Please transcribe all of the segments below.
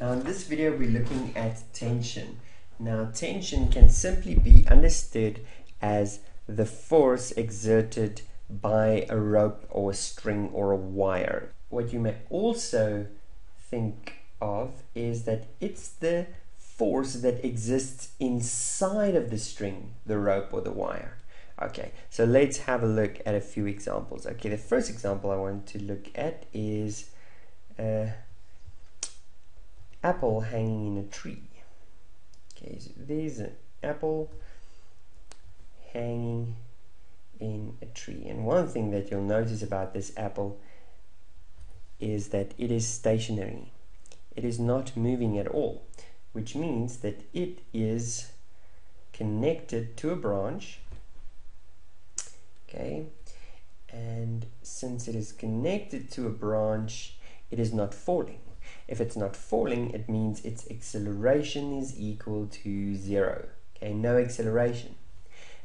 Now in this video we're looking at tension. Now tension can simply be understood as the force exerted by a rope or a string or a wire. What you may also think of is that it's the force that exists inside of the string, the rope or the wire. Okay, so let's have a look at a few examples. Okay, the first example I want to look at is apple hanging in a tree. Okay, so there's an apple hanging in a tree. And one thing that you'll notice about this apple is that it is stationary. It is not moving at all, which means that it is connected to a branch. Okay, and since it is connected to a branch, it is not falling. If it's not falling, it means its acceleration is equal to zero. Okay, no acceleration.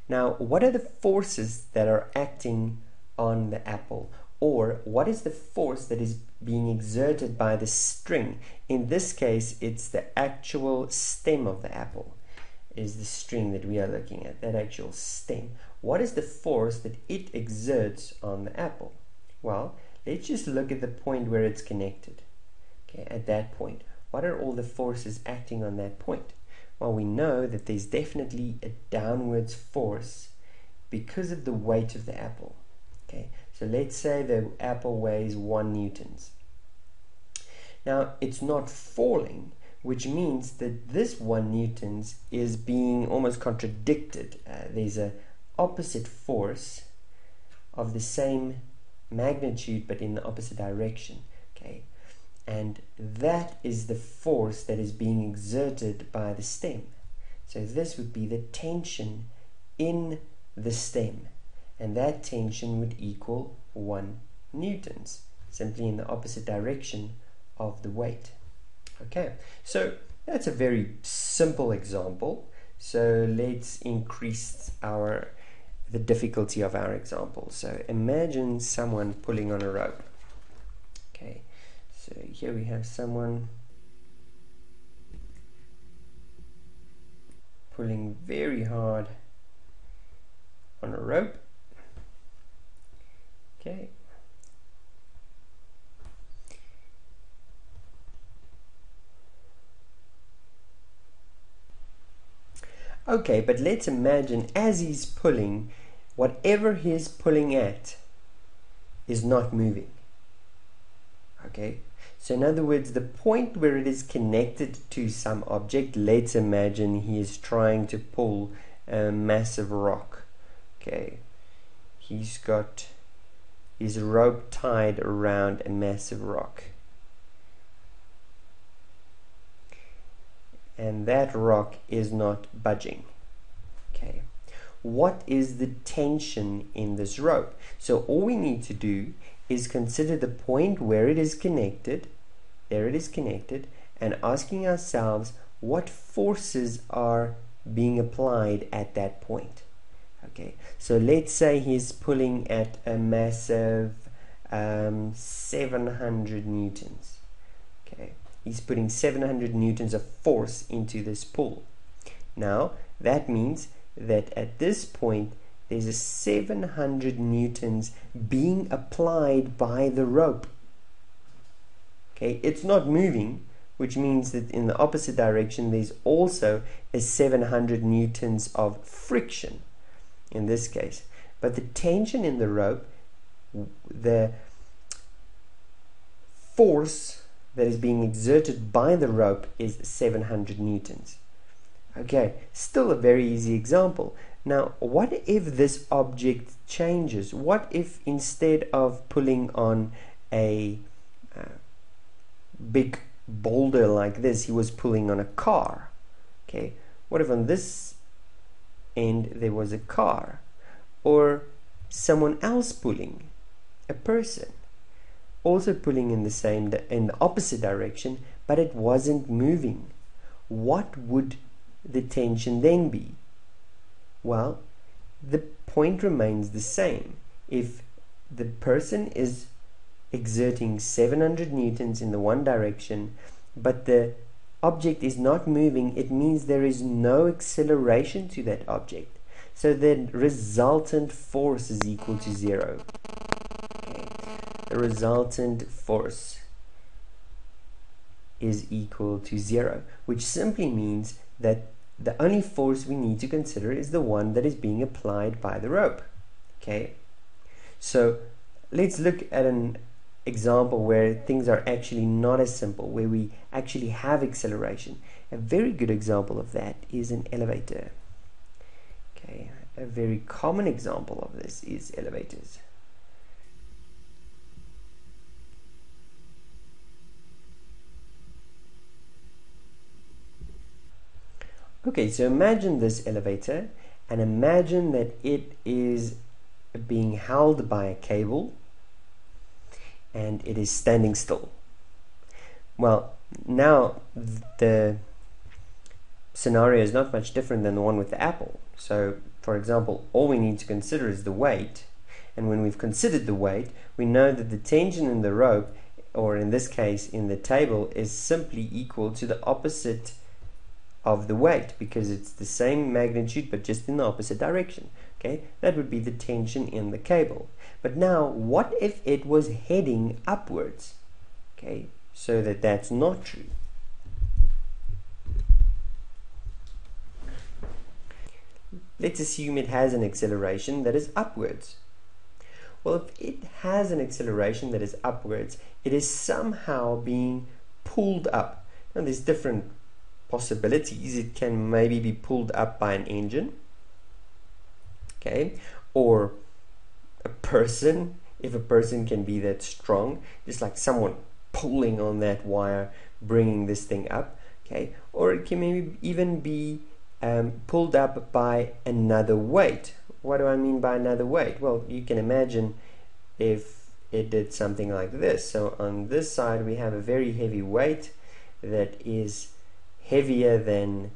Now, what are the forces that are acting on the apple? Or what is the force that is being exerted by the string? In this case, it's the actual stem of the apple is the string that we are looking at, that actual stem. What is the force that it exerts on the apple? Well, let's just look at the point where it's connected okay, at that point. What are all the forces acting on that point? Well, we know that there's definitely a downwards force because of the weight of the apple. Okay, so let's say the apple weighs one newtons. Now, it's not falling, which means that this one newtons is being almost contradicted. Uh, there's a opposite force of the same magnitude but in the opposite direction. Okay, and that is the force that is being exerted by the stem. So this would be the tension in the stem, and that tension would equal 1 newtons, simply in the opposite direction of the weight. Okay, so that's a very simple example. So let's increase our the difficulty of our example. So imagine someone pulling on a rope. Here we have someone pulling very hard on a rope. Okay. Okay, but let's imagine as he's pulling, whatever he's pulling at is not moving. Okay, so in other words, the point where it is connected to some object, let's imagine he is trying to pull a massive rock. Okay, he's got his rope tied around a massive rock. And that rock is not budging. Okay, what is the tension in this rope? So all we need to do is consider the point where it is connected there it is connected and asking ourselves what forces are being applied at that point. Okay so let's say he's pulling at a massive um, 700 newtons. Okay he's putting 700 newtons of force into this pull. Now that means that at this point there's a 700 newtons being applied by the rope. Okay it's not moving which means that in the opposite direction there's also a 700 newtons of friction in this case. But the tension in the rope the force that is being exerted by the rope is 700 newtons. Okay still a very easy example now what if this object changes? What if instead of pulling on a uh, big boulder like this he was pulling on a car? Okay what if on this end there was a car? Or someone else pulling a person also pulling in the same in the opposite direction but it wasn't moving. What would the tension then be well the point remains the same if the person is exerting 700 newtons in the one direction but the object is not moving, it means there is no acceleration to that object. So the resultant force is equal to zero. Okay. The resultant force is equal to zero, which simply means that the only force we need to consider is the one that is being applied by the rope. Okay, so let's look at an example where things are actually not as simple, where we actually have acceleration. A very good example of that is an elevator. Okay, a very common example of this is elevators. Okay, so imagine this elevator and imagine that it is being held by a cable and it is standing still. Well, now the scenario is not much different than the one with the apple. So, for example, all we need to consider is the weight. And when we've considered the weight, we know that the tension in the rope, or in this case in the cable, is simply equal to the opposite of the weight because it's the same magnitude but just in the opposite direction. Okay, that would be the tension in the cable. But now, what if it was heading upwards? Okay, so that that's not true. Let's assume it has an acceleration that is upwards. Well, if it has an acceleration that is upwards, it is somehow being pulled up. Now, there's different possibilities. It can maybe be pulled up by an engine, okay, or a person, if a person can be that strong, just like someone pulling on that wire, bringing this thing up, okay, or it can maybe even be um, pulled up by another weight. What do I mean by another weight? Well, you can imagine if it did something like this. So on this side, we have a very heavy weight that is heavier than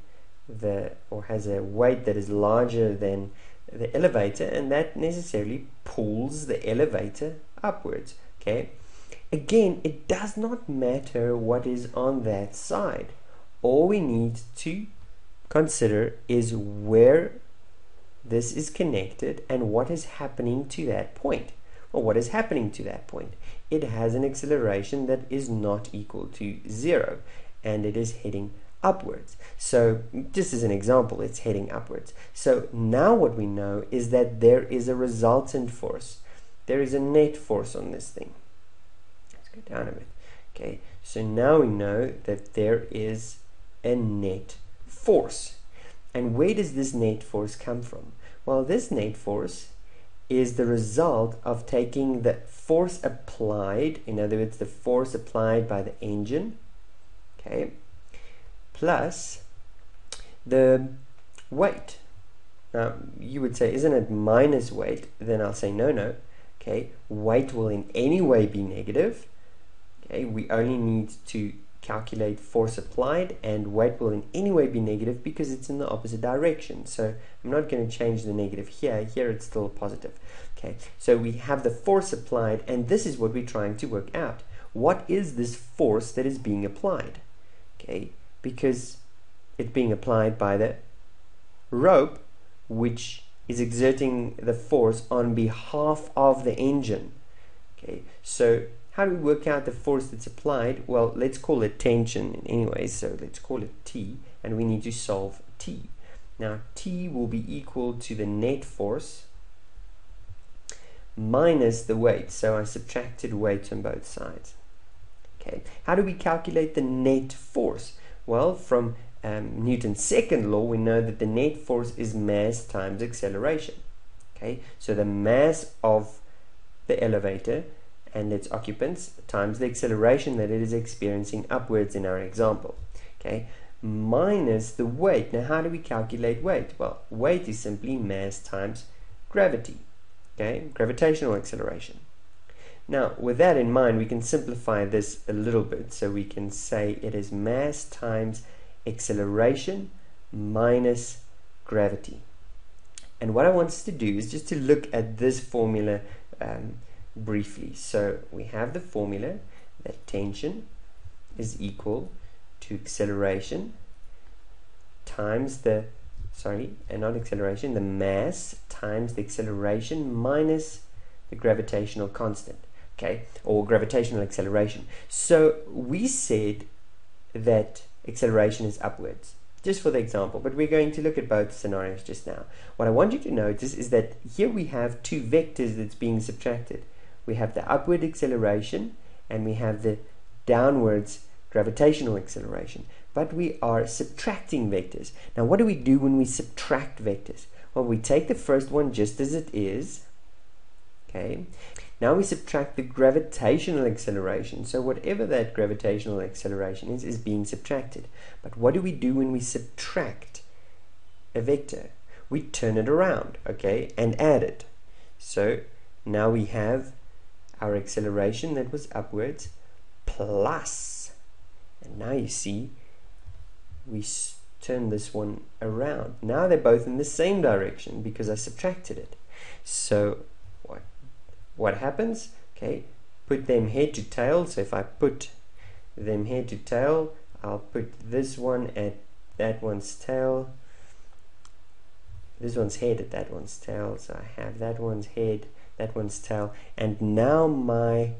the, or has a weight that is larger than the elevator and that necessarily pulls the elevator upwards okay? Again it does not matter what is on that side. All we need to consider is where this is connected and what is happening to that point. Well what is happening to that point? It has an acceleration that is not equal to zero and it is heading upwards. So just as an example, it's heading upwards. So now what we know is that there is a resultant force. There is a net force on this thing. Let's go down a bit. Okay, so now we know that there is a net force. And where does this net force come from? Well, this net force is the result of taking the force applied, in other words, the force applied by the engine, okay, plus the weight. Now, you would say, isn't it minus weight? Then I'll say, no, no. Okay, weight will in any way be negative. Okay, we only need to calculate force applied and weight will in any way be negative because it's in the opposite direction. So I'm not going to change the negative here. Here it's still positive. Okay, so we have the force applied and this is what we're trying to work out. What is this force that is being applied? Okay, because it's being applied by the rope which is exerting the force on behalf of the engine. Okay so how do we work out the force that's applied? Well let's call it tension anyway so let's call it T and we need to solve T. Now T will be equal to the net force minus the weight. So I subtracted weight on both sides. Okay how do we calculate the net force well, from um, Newton's second law, we know that the net force is mass times acceleration. Okay, so the mass of the elevator and its occupants times the acceleration that it is experiencing upwards in our example. Okay, minus the weight. Now, how do we calculate weight? Well, weight is simply mass times gravity. Okay, gravitational acceleration. Now, with that in mind, we can simplify this a little bit. So we can say it is mass times acceleration minus gravity. And what I want us to do is just to look at this formula um, briefly. So we have the formula that tension is equal to acceleration times the sorry, and not acceleration, the mass times the acceleration minus the gravitational constant, okay, or gravitational acceleration. So we said that acceleration is upwards, just for the example, but we're going to look at both scenarios just now. What I want you to notice is that here we have two vectors that's being subtracted. We have the upward acceleration and we have the downwards gravitational acceleration but we are subtracting vectors. Now what do we do when we subtract vectors? Well, we take the first one just as it is, okay? Now we subtract the gravitational acceleration. So whatever that gravitational acceleration is, is being subtracted. But what do we do when we subtract a vector? We turn it around, okay, and add it. So now we have our acceleration that was upwards plus, and now you see we turn this one around. Now they're both in the same direction because I subtracted it. So what happens? Okay, put them head to tail. So if I put them head to tail, I'll put this one at that one's tail. This one's head at that one's tail. So I have that one's head, that one's tail. And now my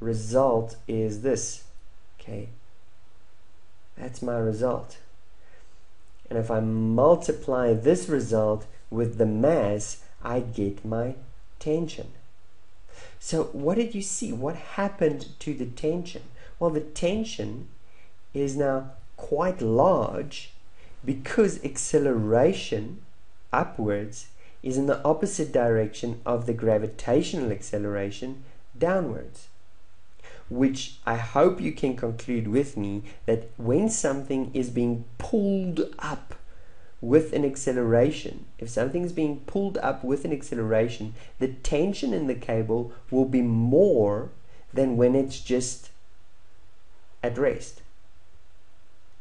result is this. Okay, that's my result. And if I multiply this result with the mass, I get my tension. So what did you see? What happened to the tension? Well, the tension is now quite large because acceleration upwards is in the opposite direction of the gravitational acceleration downwards which I hope you can conclude with me that when something is being pulled up with an acceleration, if something is being pulled up with an acceleration, the tension in the cable will be more than when it's just at rest.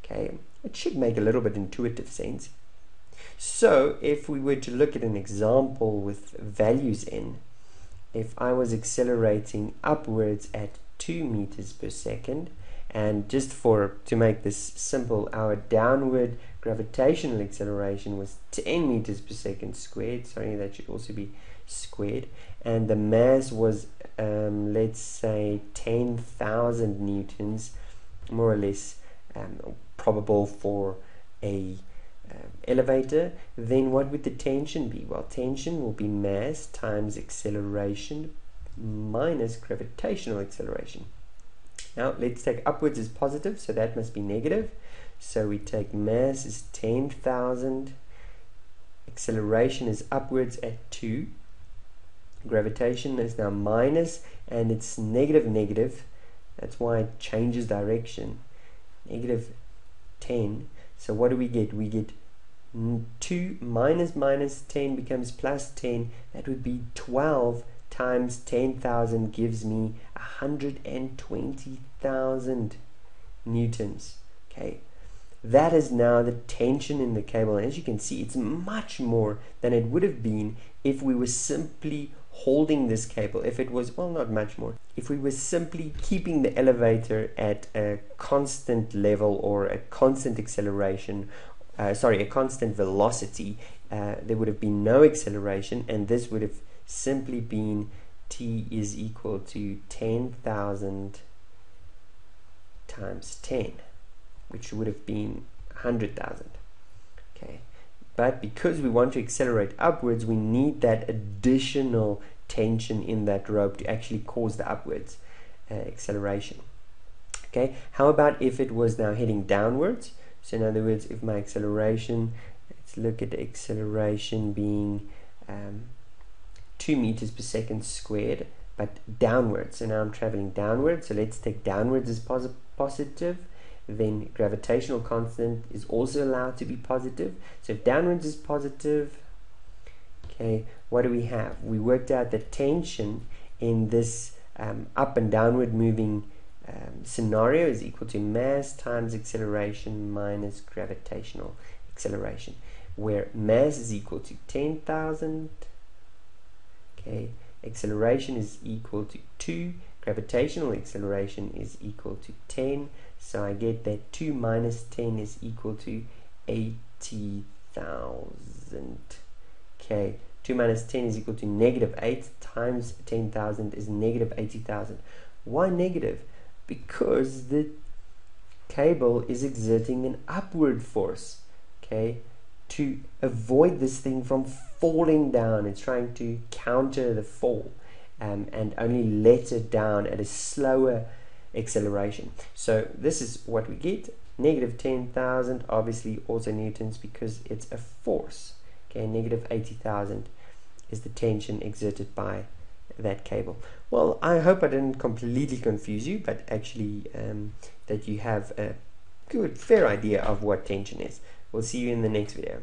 Okay, it should make a little bit intuitive sense. So, if we were to look at an example with values in, if I was accelerating upwards at 2 meters per second and just for to make this simple our downward gravitational acceleration was 10 meters per second squared sorry that should also be squared and the mass was um, let's say 10,000 newtons more or less um, probable for a uh, elevator then what would the tension be well tension will be mass times acceleration minus gravitational acceleration. Now let's take upwards as positive, so that must be negative. So we take mass is 10,000, acceleration is upwards at 2, gravitation is now minus, and it's negative negative, that's why it changes direction, negative 10. So what do we get? We get 2 minus minus 10 becomes plus 10, that would be 12 times 10,000 gives me 120,000 newtons. Okay, that is now the tension in the cable. And as you can see, it's much more than it would have been if we were simply holding this cable. If it was, well, not much more. If we were simply keeping the elevator at a constant level or a constant acceleration, uh, sorry, a constant velocity, uh, there would have been no acceleration and this would have simply been t is equal to 10,000 times 10 which would have been 100,000 okay but because we want to accelerate upwards we need that additional tension in that rope to actually cause the upwards uh, acceleration okay how about if it was now heading downwards so in other words if my acceleration let's look at the acceleration being um, 2 meters per second squared, but downwards. So now I'm traveling downwards. So let's take downwards as pos positive. Then gravitational constant is also allowed to be positive. So if downwards is positive, okay, what do we have? We worked out the tension in this um, up and downward moving um, scenario is equal to mass times acceleration minus gravitational acceleration, where mass is equal to 10,000 okay acceleration is equal to 2 gravitational acceleration is equal to 10 So I get that 2 minus 10 is equal to 80,000. Okay, 2 minus 10 is equal to negative 8 times 10,000 is negative 80,000. Why negative? Because the cable is exerting an upward force. Okay, to avoid this thing from falling down. It's trying to counter the fall um, and only let it down at a slower acceleration. So this is what we get. Negative 10,000, obviously also newtons because it's a force. Okay, negative 80,000 is the tension exerted by that cable. Well, I hope I didn't completely confuse you, but actually um, that you have a good, fair idea of what tension is. We'll see you in the next video.